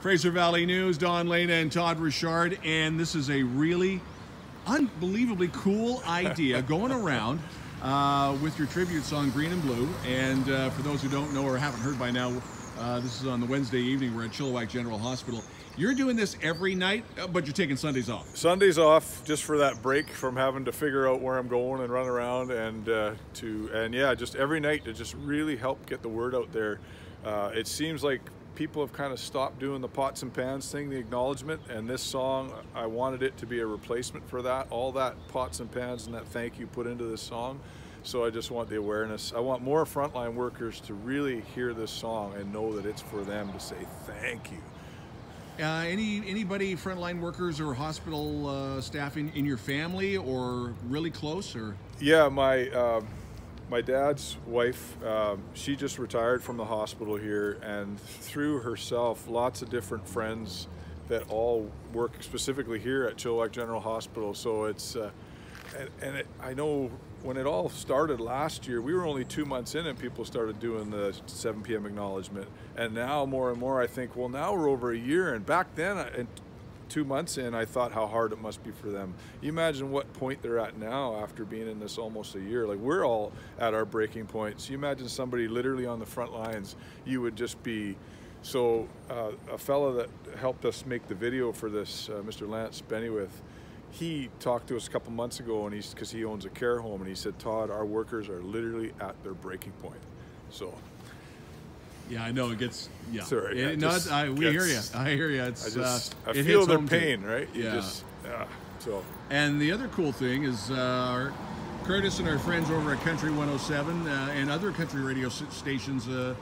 Fraser Valley News, Don Lena and Todd Richard, and this is a really unbelievably cool idea going around uh, with your tribute song Green and Blue. And uh, for those who don't know or haven't heard by now, uh, this is on the Wednesday evening. We're at Chilliwack General Hospital. You're doing this every night, uh, but you're taking Sundays off. Sundays off just for that break from having to figure out where I'm going and run around and uh, to and yeah, just every night to just really help get the word out there. Uh, it seems like people have kind of stopped doing the pots and pans thing, the acknowledgement, and this song, I wanted it to be a replacement for that. All that pots and pans and that thank you put into this song. So I just want the awareness. I want more frontline workers to really hear this song and know that it's for them to say thank you. Uh, any anybody frontline workers or hospital uh, staff in, in your family or really close or? Yeah, my uh, my dad's wife, um, she just retired from the hospital here, and through herself, lots of different friends that all work specifically here at Chilliwack General Hospital. So it's, uh, and, and it, I know when it all started last year, we were only two months in and people started doing the 7 p.m. acknowledgement. And now more and more I think, well, now we're over a year. And back then, in two months in, I thought how hard it must be for them. You imagine what point they're at now after being in this almost a year. Like we're all at our breaking point. So you imagine somebody literally on the front lines, you would just be. So uh, a fellow that helped us make the video for this, uh, Mr. Lance Bennywith, he talked to us a couple months ago, and he's because he owns a care home, and he said, Todd, our workers are literally at their breaking point. So yeah, I know it gets. Yeah, Sorry, it, no, I, we gets, hear you. I hear you. It's, I just uh, I feel their pain, too. right? You yeah. Just, yeah. So. And the other cool thing is, uh, our, Curtis and our friends over at Country 107 uh, and other country radio stations uh,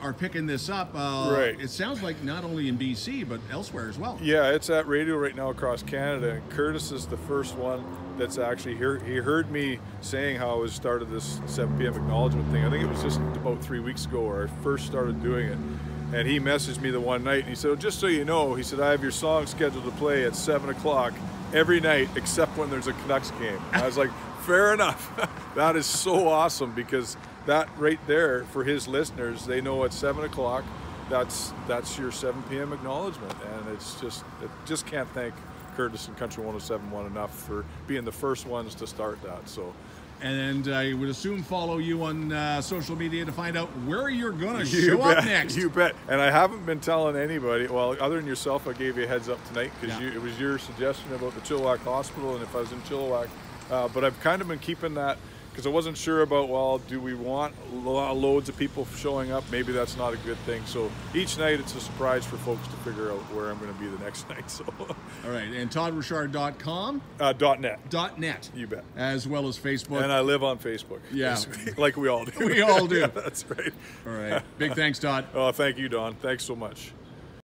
are picking this up. Uh, right. It sounds like not only in BC but elsewhere as well. Yeah, it's at radio right now across Canada. And Curtis is the first one that's actually here. He heard me saying how I was started this 7 p.m. acknowledgement thing. I think it was just about three weeks ago where I first started doing it. And he messaged me the one night and he said, oh, just so you know, he said, I have your song scheduled to play at 7 o'clock every night except when there's a Canucks game. And I was like, fair enough. that is so awesome because that right there for his listeners, they know at 7 o'clock, that's that's your 7 p.m. acknowledgement. And it's just, it just can't thank Curtis and Country 107.1 enough for being the first ones to start that. So. And I would assume follow you on uh, social media to find out where you're going to show bet, up next. You bet. And I haven't been telling anybody. Well, other than yourself, I gave you a heads up tonight because yeah. it was your suggestion about the Chilliwack Hospital and if I was in Chilliwack. Uh, but I've kind of been keeping that because I wasn't sure about, well, do we want loads of people showing up? Maybe that's not a good thing. So each night it's a surprise for folks to figure out where I'm going to be the next night. So. All right, and toddrichard.com? Uh, dot .net. Dot .net. You bet. As well as Facebook. And I live on Facebook. Yeah. like we all do. we all do. yeah, that's right. All right. Big thanks, Todd. Oh, thank you, Don. Thanks so much.